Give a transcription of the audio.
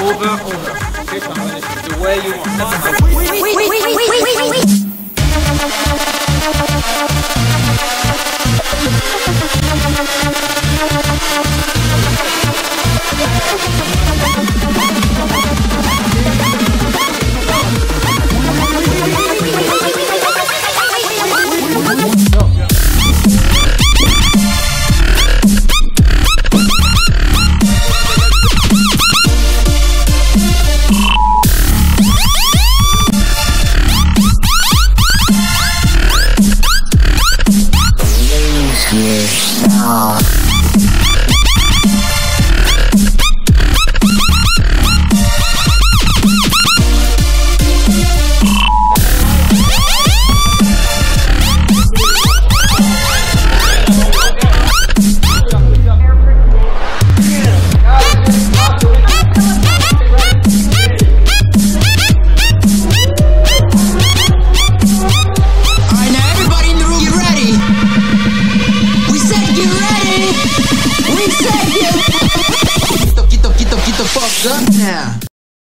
Over, over. The way you want. Alright, get the, get the, get the fuck up now.